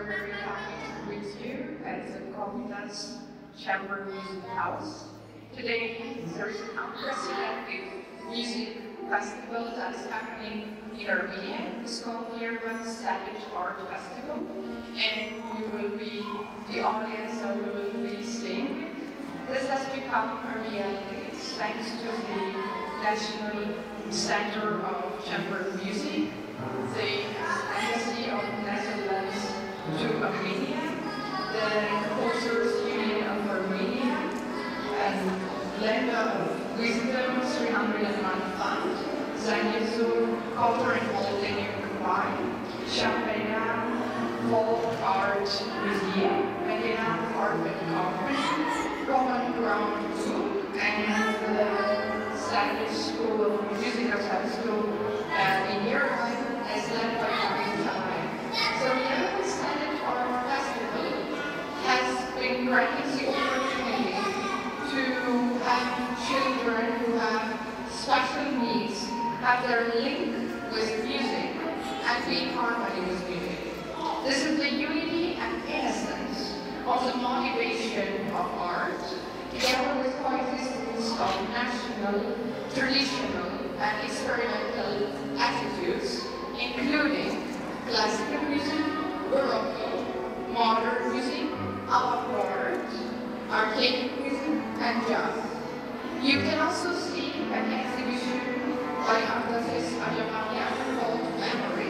We're very happy to greet you at the Komitas Chamber Music House. Today, there is an unprecedented music festival that is happening in Armenia. It's called the Yerevan Savage Art Festival. And we will be the audience that we will be seeing. This has become a reality thanks to the National Center of Chamber Music, the Embassy of Netherlands to Armenia, the Composers Union of Armenia, and Land of Wisdom 301 Fund, Zagazur Culture and Millennium Combined, Champagne, Folk Art Museum, Medina Carpet Company, Common Ground Group, and the Spanish School of Music of School uh, in Europe, as led by been the opportunity to have children who have special needs have their link with music and be harmony with music. This is the unity and innocence of the motivation of art, together with coexistence of national, traditional, and experimental attitudes, including classical music, baroque, modern music, avant-garde, archaic music, and jazz. You can also see an exhibition by Abdelaziz Ajamania called Memories,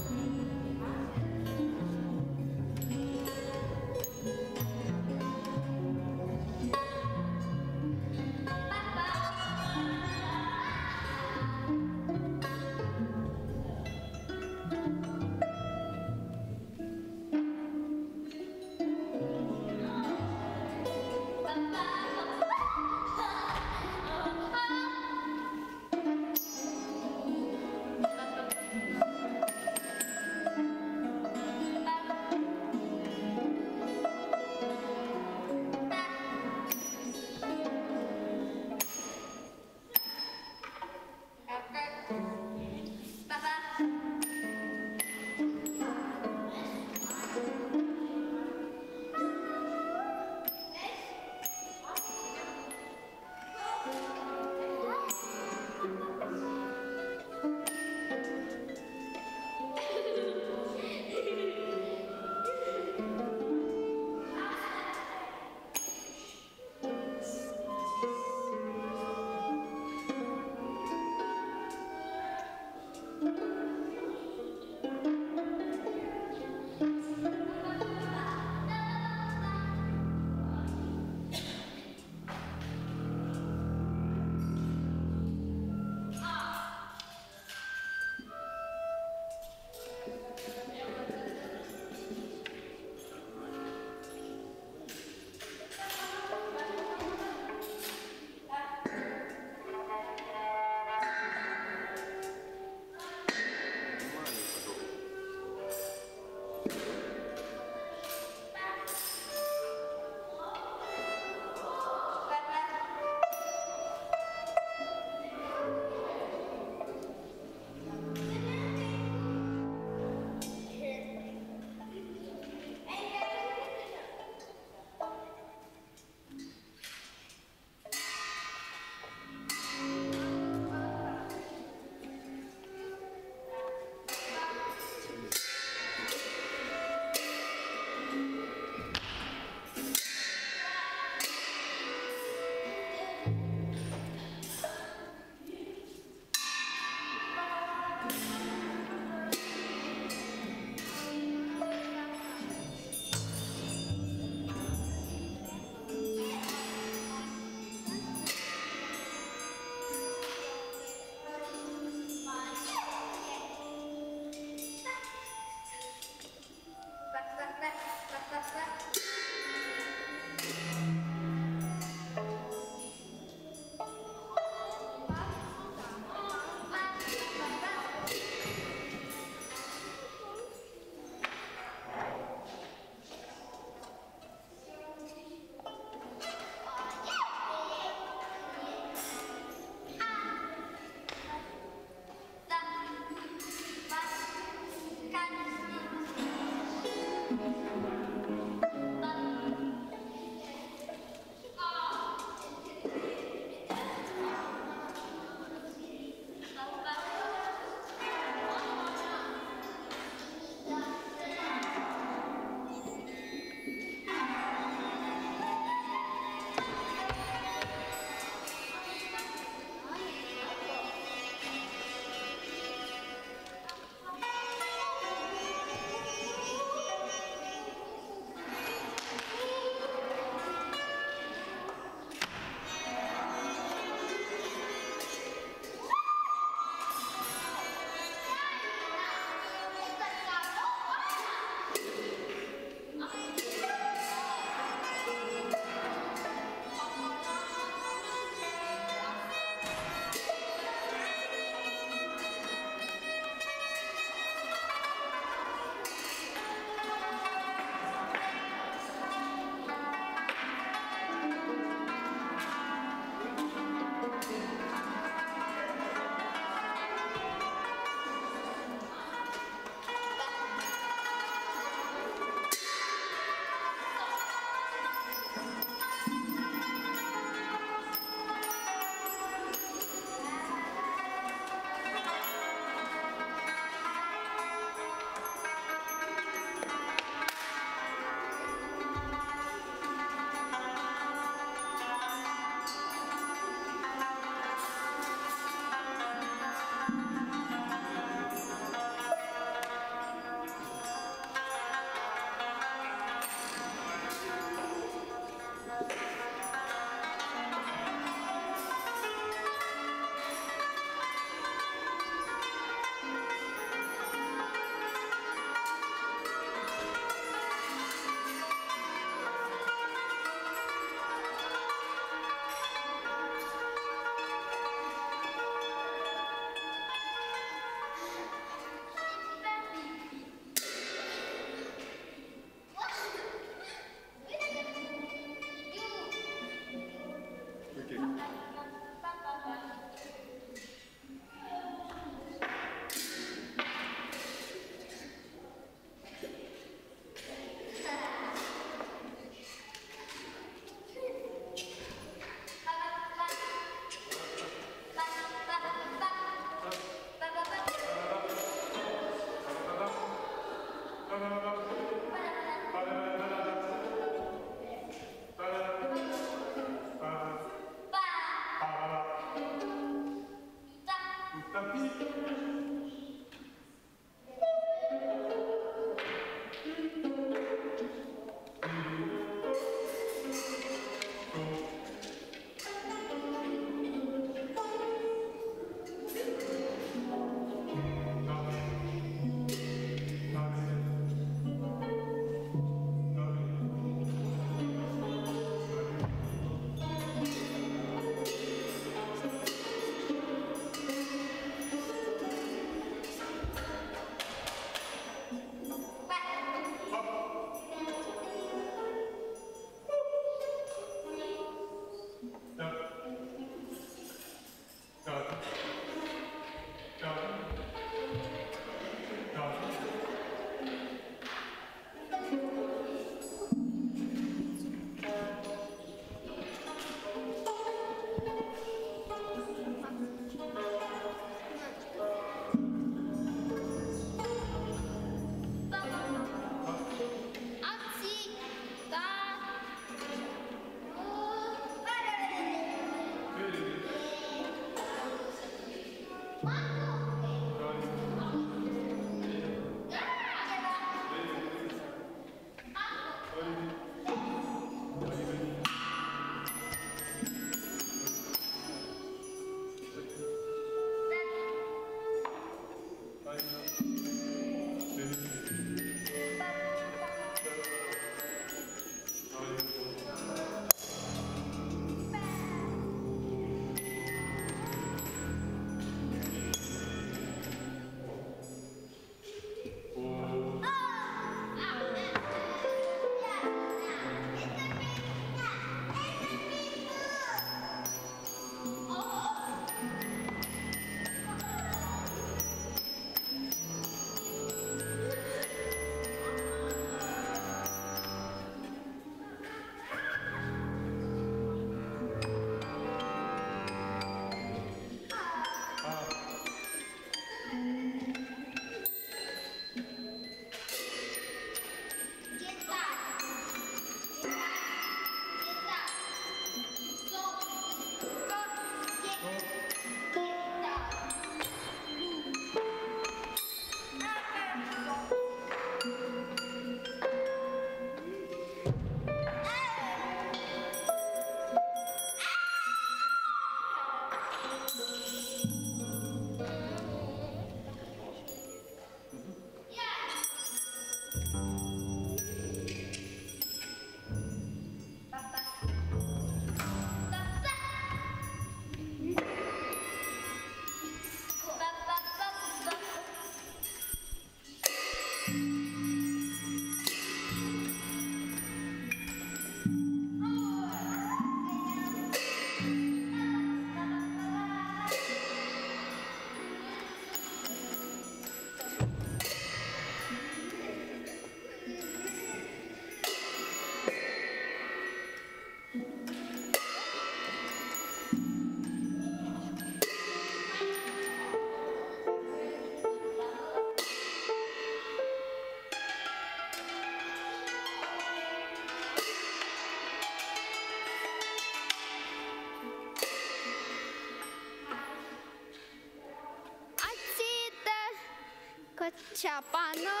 下班了